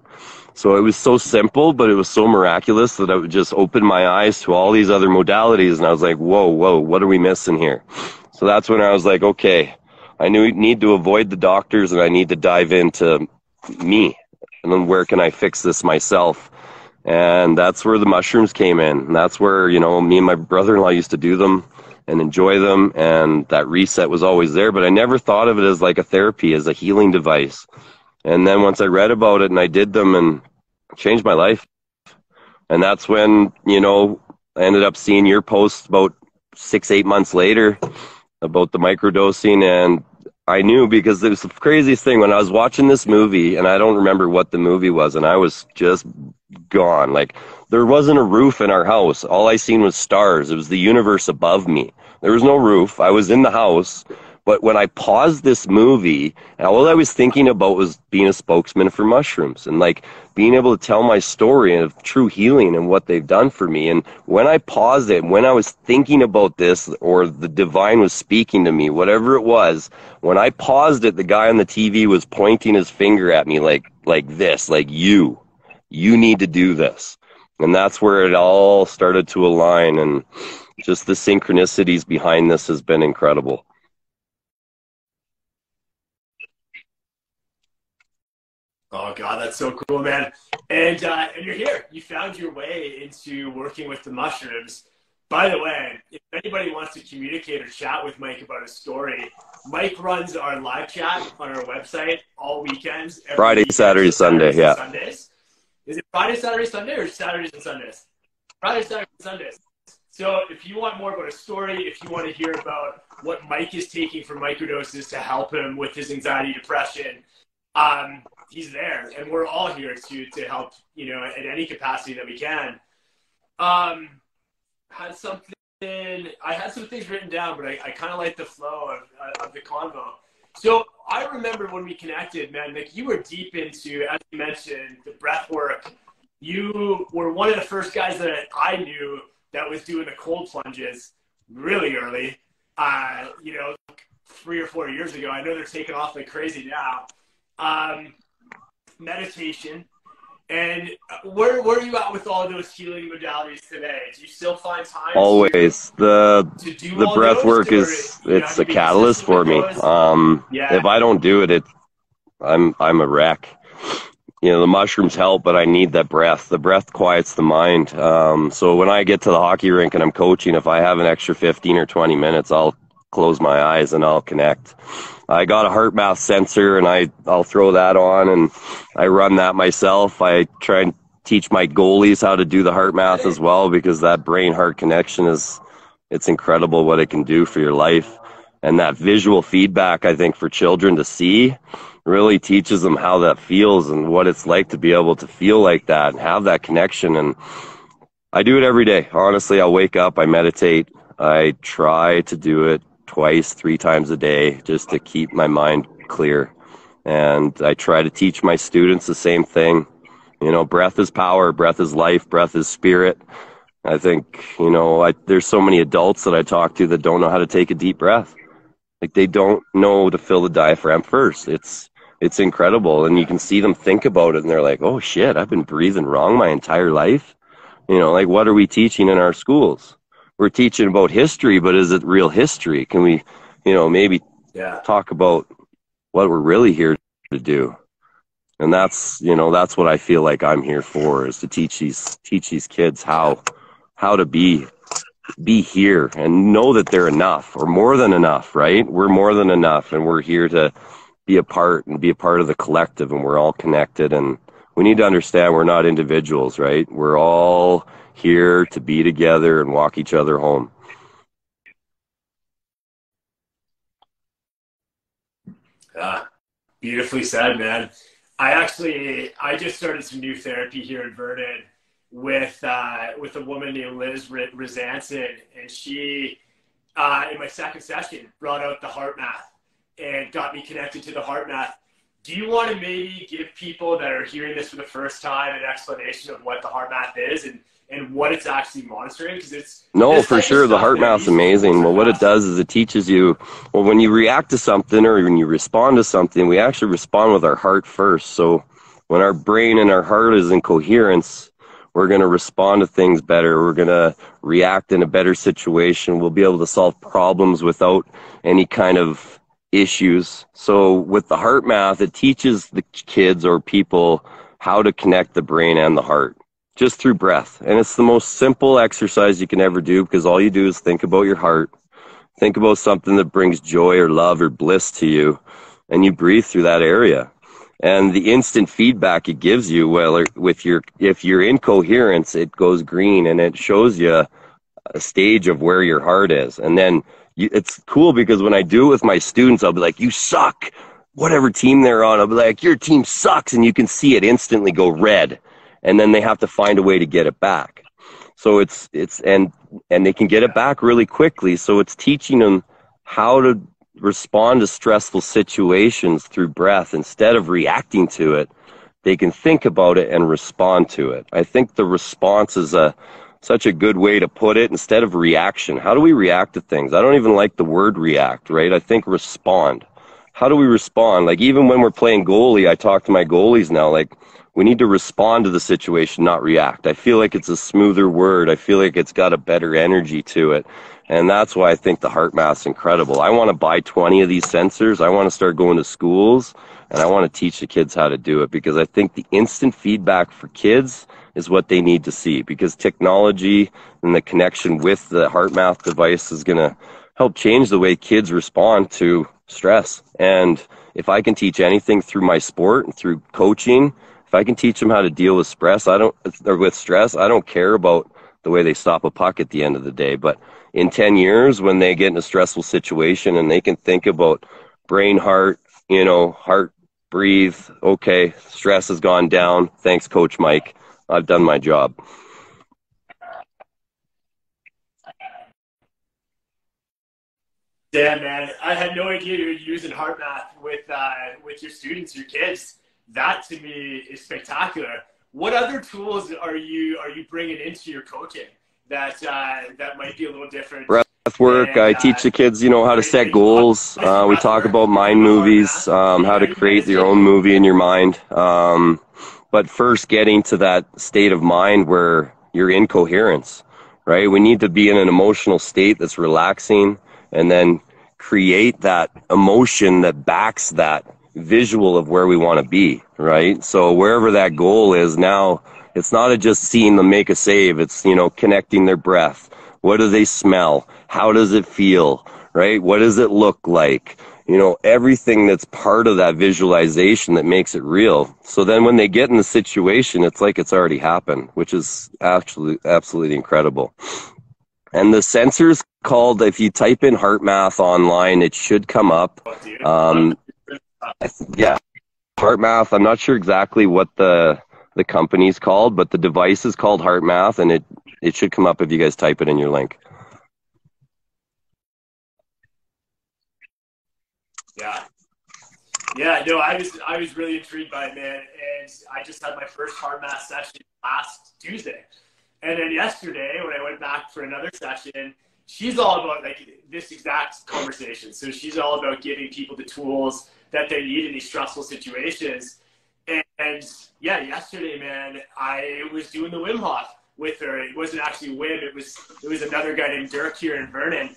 So it was so simple, but it was so miraculous that I would just open my eyes to all these other modalities, and I was like, "Whoa, whoa, what are we missing here?" So that's when I was like, "Okay." I need to avoid the doctors and I need to dive into me. And then where can I fix this myself? And that's where the mushrooms came in. And that's where, you know, me and my brother in law used to do them and enjoy them. And that reset was always there. But I never thought of it as like a therapy, as a healing device. And then once I read about it and I did them and changed my life. And that's when, you know, I ended up seeing your post about six, eight months later about the microdosing and I knew because it was the craziest thing when I was watching this movie and I don't remember what the movie was and I was just gone. Like there wasn't a roof in our house. All I seen was stars. It was the universe above me. There was no roof. I was in the house but when I paused this movie, all I was thinking about was being a spokesman for mushrooms and like being able to tell my story of true healing and what they've done for me. And when I paused it, when I was thinking about this or the divine was speaking to me, whatever it was, when I paused it, the guy on the TV was pointing his finger at me like, like this, like you, you need to do this. And that's where it all started to align. And just the synchronicities behind this has been incredible. Oh God, that's so cool, man! And uh, and you're here. You found your way into working with the mushrooms. By the way, if anybody wants to communicate or chat with Mike about a story, Mike runs our live chat on our website all weekends. Friday, weekend, Saturday, Sunday, yeah. Sundays. Is it Friday, Saturday, Sunday, or Saturdays and Sundays? Friday, Saturday, Sundays. So if you want more about a story, if you want to hear about what Mike is taking for microdoses to help him with his anxiety, depression, um, he's there, and we're all here to to help you know at any capacity that we can. Um, had something. I had some things written down, but I, I kind of like the flow of, of the convo. So I remember when we connected, man. Like you were deep into, as you mentioned, the breath work. You were one of the first guys that I knew that was doing the cold plunges really early. Uh, you know, three or four years ago. I know they're taking off like crazy now. Um, meditation. And where where are you at with all those healing modalities today? Do you still find time? Always to, the to the breath work is it's know, a catalyst for me. Um, yeah. If I don't do it, it I'm I'm a wreck. You know the mushrooms help, but I need that breath. The breath quiets the mind. Um, so when I get to the hockey rink and I'm coaching, if I have an extra 15 or 20 minutes, I'll close my eyes and I'll connect. I got a HeartMath sensor and I, I'll throw that on and I run that myself. I try and teach my goalies how to do the heart math as well because that brain heart connection is, it's incredible what it can do for your life. And that visual feedback, I think, for children to see really teaches them how that feels and what it's like to be able to feel like that and have that connection. And I do it every day. Honestly, I'll wake up, I meditate, I try to do it twice, three times a day just to keep my mind clear. And I try to teach my students the same thing. You know, breath is power, breath is life, breath is spirit. I think, you know, I, there's so many adults that I talk to that don't know how to take a deep breath. Like they don't know to fill the diaphragm first. It's it's incredible and you can see them think about it and they're like, "Oh shit, I've been breathing wrong my entire life." You know, like what are we teaching in our schools? We're teaching about history, but is it real history? Can we, you know, maybe yeah. talk about what we're really here to do? And that's, you know, that's what I feel like I'm here for is to teach these teach these kids how how to be be here and know that they're enough or more than enough, right? We're more than enough and we're here to be a part and be a part of the collective and we're all connected and we need to understand we're not individuals, right? We're all here to be together and walk each other home. Ah, beautifully said, man. I actually I just started some new therapy here in Vernon with uh, with a woman named Liz Rizanson, and she uh, in my second session brought out the heart math and got me connected to the HeartMath. Do you want to maybe give people that are hearing this for the first time an explanation of what the heart math is and and what it's actually monitoring? Because it's no for sure. The HeartMath's amazing. well what it does is it teaches you well when you react to something or when you respond to something we actually respond with our heart first. So when our brain and our heart is in coherence we're going to respond to things better. We're going to react in a better situation. We'll be able to solve problems without any kind of issues so with the heart math, it teaches the kids or people how to connect the brain and the heart just through breath. And it's the most simple exercise you can ever do because all you do is think about your heart, think about something that brings joy or love or bliss to you, and you breathe through that area. And the instant feedback it gives you, well, with your if you're in coherence, it goes green and it shows you a stage of where your heart is. And then it's cool because when I do it with my students, I'll be like, "You suck." Whatever team they're on, I'll be like, "Your team sucks," and you can see it instantly go red and then they have to find a way to get it back. So it's it's and and they can get it back really quickly. So it's teaching them how to respond to stressful situations through breath instead of reacting to it. They can think about it and respond to it. I think the response is a such a good way to put it instead of reaction. How do we react to things? I don't even like the word react, right? I think respond. How do we respond? Like even when we're playing goalie, I talk to my goalies now like we need to respond to the situation, not react. I feel like it's a smoother word. I feel like it's got a better energy to it. And that's why I think the HeartMath's incredible. I want to buy 20 of these sensors. I want to start going to schools and I want to teach the kids how to do it because I think the instant feedback for kids is what they need to see because technology and the connection with the HeartMath device is going to help change the way kids respond to stress. And if I can teach anything through my sport and through coaching, if I can teach them how to deal with stress, I don't or with stress, I don't care about the way they stop a puck at the end of the day. But in 10 years, when they get in a stressful situation and they can think about brain, heart, you know, heart, breathe. Okay, stress has gone down. Thanks, Coach Mike. I've done my job. Damn, man. I had no idea you were using HeartMath with uh, with your students, your kids. That to me is spectacular. What other tools are you are you bringing into your coaching that uh, that might be a little different? Breath work. And, I teach the kids, you know, how to set goals. Uh, we talk about mind movies, um, how to create your own movie in your mind. Um, but first, getting to that state of mind where you're in coherence, right? We need to be in an emotional state that's relaxing and then create that emotion that backs that visual of where we want to be, right? So wherever that goal is now, it's not just seeing them make a save. It's, you know, connecting their breath. What do they smell? How does it feel? Right? What does it look like? You know, everything that's part of that visualization that makes it real. So then when they get in the situation, it's like it's already happened, which is actually absolutely incredible. And the sensor's called, if you type in HeartMath online, it should come up. Um, yeah, HeartMath. I'm not sure exactly what the the company's called, but the device is called HeartMath, and it it should come up if you guys type it in your link. Yeah. Yeah, no, I was I was really intrigued by it, man, and I just had my first HeartMath session last Tuesday. And then yesterday, when I went back for another session, she's all about like this exact conversation. So she's all about giving people the tools that they need in these stressful situations. And, and yeah, yesterday, man, I was doing the Wim Hof with her. It wasn't actually Wim. It was it was another guy named Dirk here in Vernon.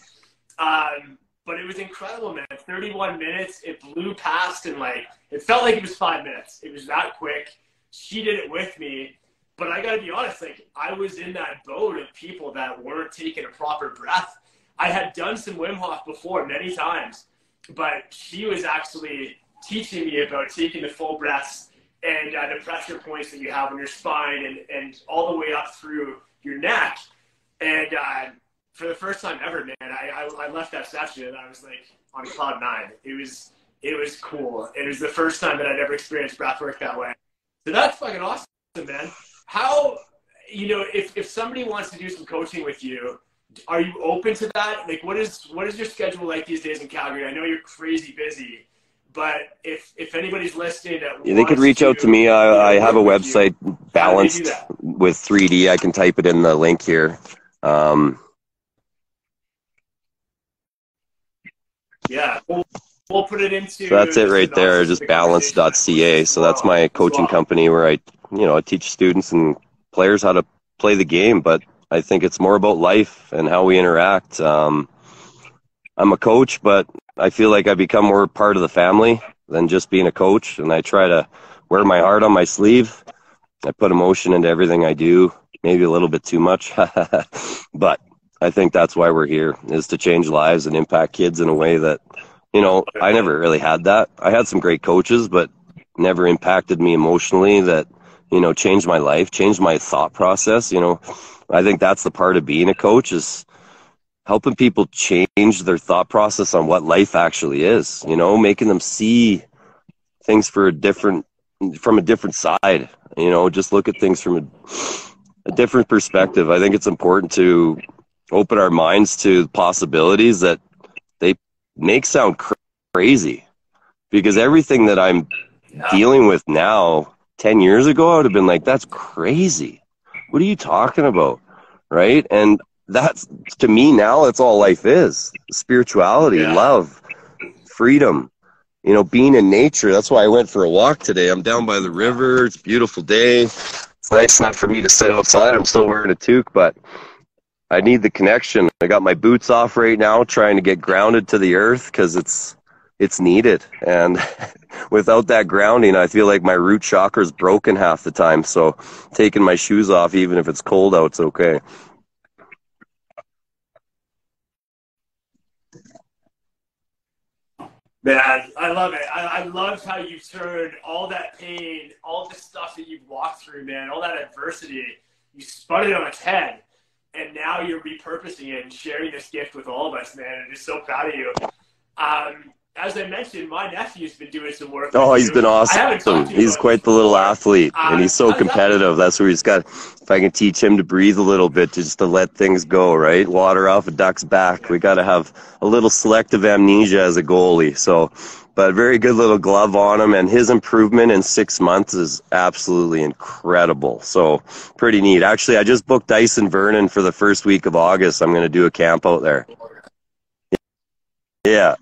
Um, but it was incredible, man. 31 minutes. It blew past and like it felt like it was five minutes. It was that quick. She did it with me but I got to be honest, like I was in that boat of people that weren't taking a proper breath. I had done some Wim Hof before many times, but she was actually teaching me about taking the full breaths and uh, the pressure points that you have on your spine and, and all the way up through your neck. And uh, for the first time ever, man, I, I, I left that session and I was like on cloud nine. It was it was cool. It was the first time that I'd ever experienced breath work that way. So that's fucking awesome, man. How you know if, if somebody wants to do some coaching with you are you open to that? Like what is what is your schedule like these days in calgary? I know you're crazy busy but if if anybody's listening yeah, they could reach to, out to me. I, I have a website you, balanced with 3d i can type it in the link here. Um, yeah we'll, we'll put it into so that's it right there just balance.ca so that's my coaching company where i you know, I teach students and players how to play the game, but I think it's more about life and how we interact. Um, I'm a coach, but I feel like I become more part of the family than just being a coach, and I try to wear my heart on my sleeve. I put emotion into everything I do, maybe a little bit too much, but I think that's why we're here is to change lives and impact kids in a way that, you know, I never really had that. I had some great coaches, but never impacted me emotionally that you know, changed my life, changed my thought process. You know, I think that's the part of being a coach is helping people change their thought process on what life actually is, you know, making them see things for a different, from a different side, you know, just look at things from a, a different perspective. I think it's important to open our minds to possibilities that they make sound cr- crazy because everything that I'm dealing with now 10 years ago, I would have been like, that's crazy. What are you talking about? Right. And that's to me now, that's all life is spirituality, yeah. love, freedom, you know, being in nature. That's why I went for a walk today. I'm down by the river. It's a beautiful day. It's nice enough for me to sit outside. I'm still wearing a toque, but I need the connection. I got my boots off right now, trying to get grounded to the earth because it's it's needed. And without that grounding, I feel like my root chakra is broken half the time. So taking my shoes off, even if it's cold out, it's okay. Man, I love it. I, I love how you turned all that pain, all the stuff that you've walked through, man, all that adversity, you spun it on its head. And now you're repurposing it and sharing this gift with all of us, man. I'm just so proud of you. Um, as I mentioned, my nephew's been doing some work. Oh, he's been awesome. He's quite the little athlete, uh, and he's so competitive. That's where he's got. If I can teach him to breathe a little bit, to just to let things go, right? Water off a duck's back. We got to have a little selective amnesia as a goalie. So, but very good little glove on him, and his improvement in six months is absolutely incredible. So, pretty neat. Actually, I just booked Dyson Vernon for the first week of August. I'm going to do a camp out there. Yeah.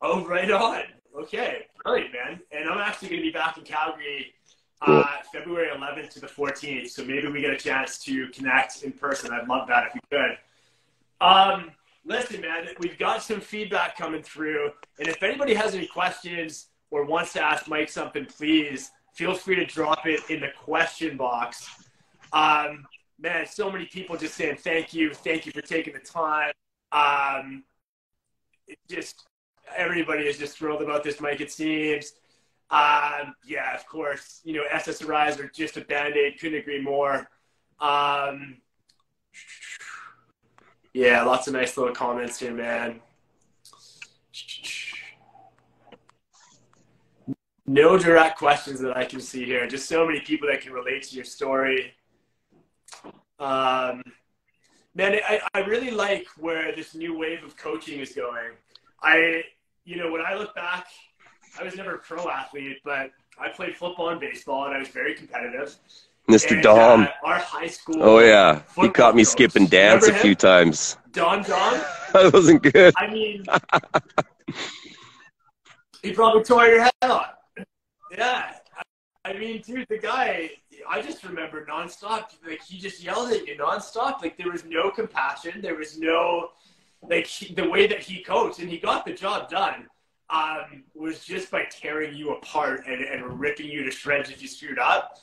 Oh, right on. Okay, brilliant, man. And I'm actually going to be back in Calgary uh, February 11th to the 14th, so maybe we get a chance to connect in person. I'd love that if we could. Um, listen, man, we've got some feedback coming through, and if anybody has any questions or wants to ask Mike something, please feel free to drop it in the question box. Um, man, so many people just saying thank you, thank you for taking the time. Um, just everybody is just thrilled about this, Mike. It seems. Um, yeah, of course. You know, SSRIs are just a band aid. Couldn't agree more. Um, yeah, lots of nice little comments here, man. No direct questions that I can see here. Just so many people that can relate to your story. Um, man, I, I really like where this new wave of coaching is going. I you know, when I look back, I was never a pro athlete, but I played football and baseball, and I was very competitive. Mr. And, Dom. Uh, our high school. Oh yeah, he caught me skipping dance a few times. Don Don. that wasn't good. I mean, he probably tore your head off. Yeah, I mean, dude, the guy. I just remember nonstop. Like he just yelled at you nonstop. Like there was no compassion. There was no like he, the way that he coached and he got the job done um, was just by tearing you apart and, and ripping you to shreds if you screwed up.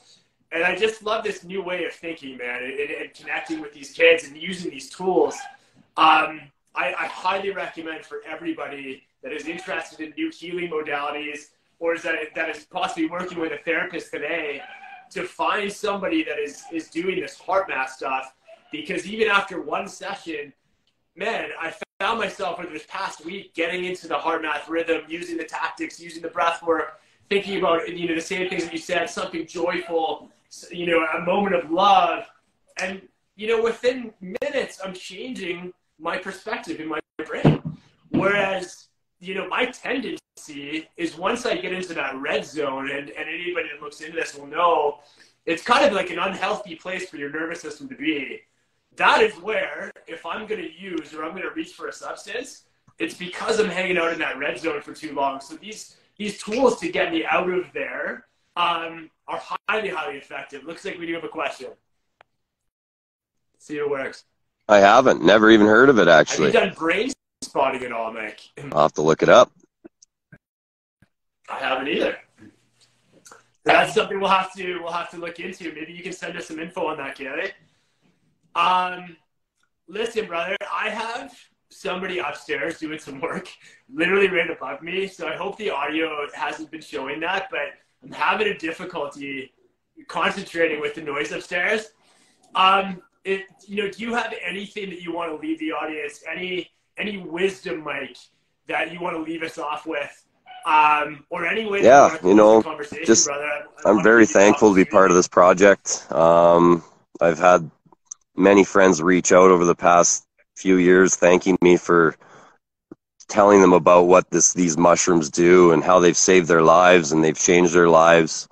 And I just love this new way of thinking, man, and, and connecting with these kids and using these tools. Um, I, I, highly recommend for everybody that is interested in new healing modalities or is that, that is possibly working with a therapist today to find somebody that is, is doing this heart math stuff. Because even after one session, man, I found myself over this past week getting into the heart math rhythm, using the tactics, using the breath work, thinking about you know the same things that you said, something joyful, you know, a moment of love, and you know within minutes I'm changing my perspective in my brain. Whereas you know my tendency is once I get into that red zone, and and anybody that looks into this will know, it's kind of like an unhealthy place for your nervous system to be that is where if I'm going to use or I'm going to reach for a substance, it's because I'm hanging out in that red zone for too long. So these these tools to get me out of there um, are highly highly effective. Looks like we do have a question. See if it works. I haven't. Never even heard of it actually. Have you done brain spotting at all, Mike? I'll have to look it up. I haven't either. That's something we'll have to we'll have to look into. Maybe you can send us some info on that, Kelly. Um, listen, brother, I have somebody upstairs doing some work, literally right above me. So I hope the audio hasn't been showing that, but I'm having a difficulty concentrating with the noise upstairs. Um, it, you know, do you have anything that you want to leave the audience? Any any wisdom, Mike, that you want to leave us off with? Um, or any way yeah, you, you know, just brother, I'm very thankful to be part of this project. Um, I've had many friends reach out over the past few years thanking me for telling them about what this these mushrooms do and how they've saved their lives and they've changed their lives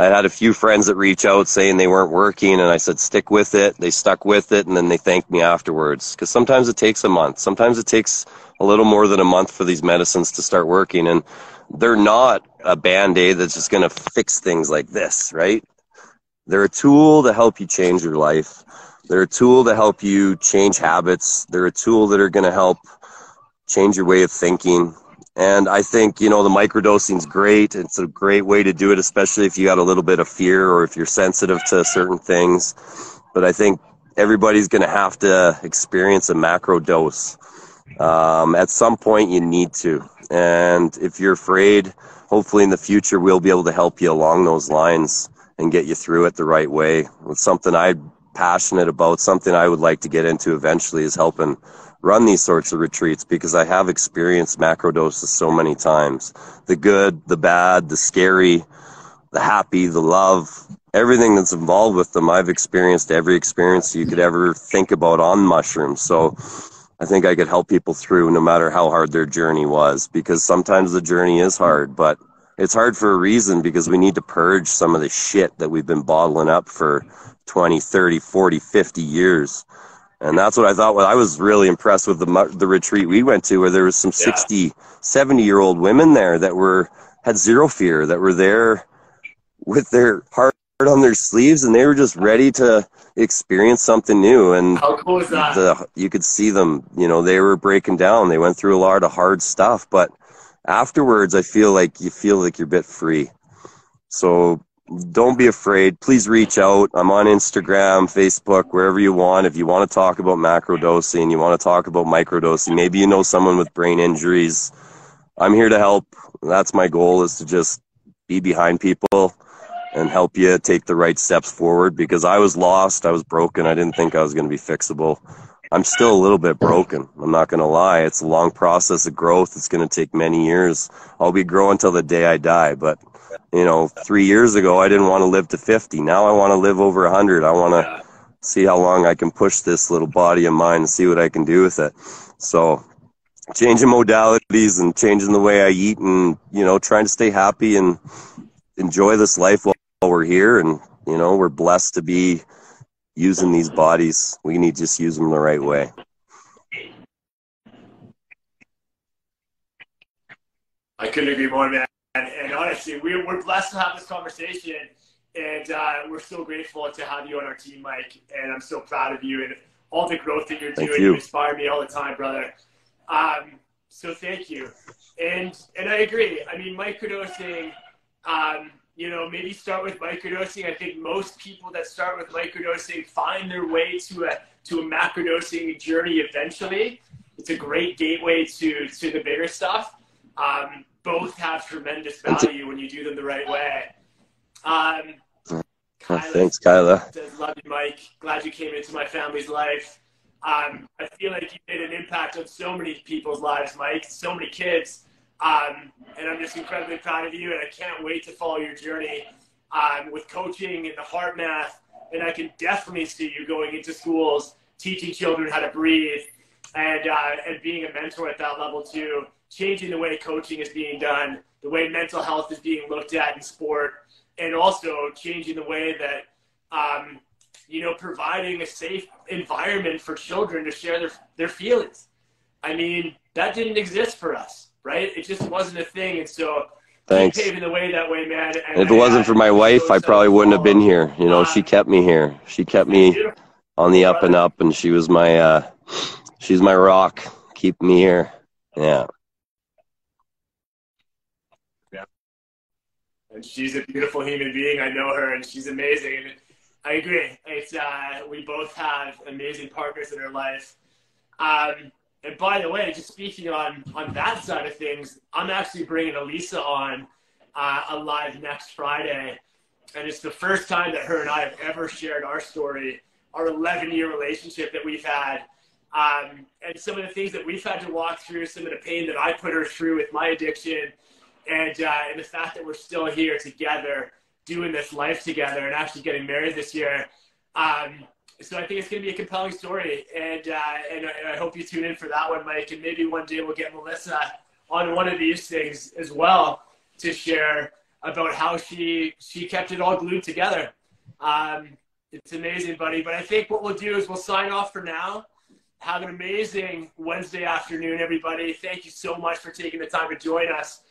I had a few friends that reach out saying they weren't working, and I said, stick with it. They stuck with it, and then they thanked me afterwards. Because sometimes it takes a month. Sometimes it takes a little more than a month for these medicines to start working. And they're not a band aid that's just going to fix things like this, right? They're a tool to help you change your life. They're a tool to help you change habits. They're a tool that are going to help change your way of thinking. And I think, you know, the microdosing is great. It's a great way to do it, especially if you got a little bit of fear or if you're sensitive to certain things. But I think everybody's going to have to experience a macro dose. Um, at some point, you need to. And if you're afraid, hopefully in the future, we'll be able to help you along those lines and get you through it the right way. It's something I'm passionate about, something I would like to get into eventually is helping run these sorts of retreats because I have experienced macro doses so many times. The good, the bad, the scary, the happy, the love, everything that's involved with them. I've experienced every experience you could ever think about on mushrooms. So I think I could help people through no matter how hard their journey was because sometimes the journey is hard, but it's hard for a reason because we need to purge some of the shit that we've been bottling up for 20, 30, 40, 50 years and that's what I thought. Well, I was really impressed with the the retreat we went to, where there was some yeah. 60, 70 year old women there that were had zero fear, that were there with their heart on their sleeves, and they were just ready to experience something new. And how cool is that? The, you could see them. You know, they were breaking down. They went through a lot of hard stuff, but afterwards, I feel like you feel like you're a bit free. So don't be afraid. Please reach out. I'm on Instagram, Facebook, wherever you want. If you want to talk about macro dosing, you want to talk about microdosing, maybe you know someone with brain injuries. I'm here to help. That's my goal is to just be behind people and help you take the right steps forward because I was lost. I was broken. I didn't think I was going to be fixable. I'm still a little bit broken. I'm not going to lie. It's a long process of growth. It's going to take many years. I'll be growing till the day I die, but you know, three years ago, I didn't want to live to 50. Now I want to live over 100. I want to see how long I can push this little body of mine and see what I can do with it. So, changing modalities and changing the way I eat and, you know, trying to stay happy and enjoy this life while we're here. And, you know, we're blessed to be using these bodies. We need to just use them the right way. I couldn't agree more, man. And, and honestly, we're, we're blessed to have this conversation. And uh, we're so grateful to have you on our team, Mike. And I'm so proud of you and all the growth that you're thank doing. You. you inspire me all the time, brother. Um, so thank you. And and I agree. I mean, microdosing, um, you know, maybe start with microdosing. I think most people that start with microdosing find their way to a to a macrodosing journey eventually. It's a great gateway to to the bigger stuff. Um, both have tremendous value when you do them the right way. Um, Kyla Thanks, Kyla. Says, Love you, Mike. Glad you came into my family's life. Um, I feel like you made an impact on so many people's lives, Mike. So many kids. Um, and I'm just incredibly proud of you, and I can't wait to follow your journey um, with coaching and the heart math. And I can definitely see you going into schools, teaching children how to breathe, and uh, and being a mentor at that level too changing the way coaching is being done, the way mental health is being looked at in sport, and also changing the way that, um, you know, providing a safe environment for children to share their, their feelings. I mean, that didn't exist for us, right? It just wasn't a thing. And so, Thanks. paving the way that way, man. And if it wasn't for my wife, I probably wouldn't have been here. You know, she kept me here. She kept me on the up and up, and she was my, uh, she's my rock. Keep me here. Yeah. And she's a beautiful human being. I know her, and she's amazing. And I agree. It's uh, we both have amazing partners in our life. Um, and by the way, just speaking on on that side of things, I'm actually bringing Elisa on uh, a live next Friday, and it's the first time that her and I have ever shared our story, our 11 year relationship that we've had. Um, and some of the things that we've had to walk through, some of the pain that I put her through with my addiction, and uh, and the fact that we're still here together doing this life together and actually getting married this year. Um, so I think it's going to be a compelling story, and uh, and I, I hope you tune in for that one, Mike. And maybe one day we'll get Melissa on one of these things as well to share about how she she kept it all glued together. Um, it's amazing, buddy. But I think what we'll do is we'll sign off for now. Have an amazing Wednesday afternoon, everybody. Thank you so much for taking the time to join us.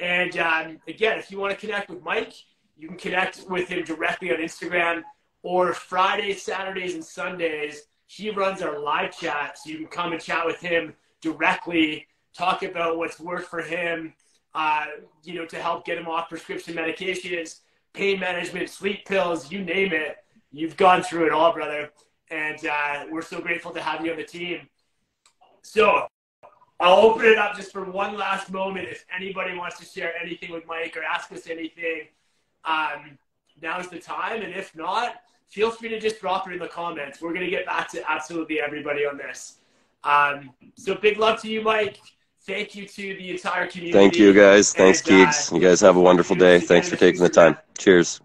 And um, again, if you want to connect with Mike, you can connect with him directly on Instagram or Fridays, Saturdays, and Sundays. He runs our live chat, so you can come and chat with him directly, talk about what's worked for him, uh, you know, to help get him off prescription medications, pain management, sleep pills, you name it. You've gone through it all, brother. And uh, we're so grateful to have you on the team. So I'll open it up just for one last moment. If anybody wants to share anything with Mike or ask us anything, um, now's the time. And if not, feel free to just drop it in the comments. We're going to get back to absolutely everybody on this. Um, so big love to you, Mike. Thank you to the entire community. Thank you, guys. Thanks, and, Keegs. Uh, you guys have a wonderful day. Thanks for taking the time. Cheers.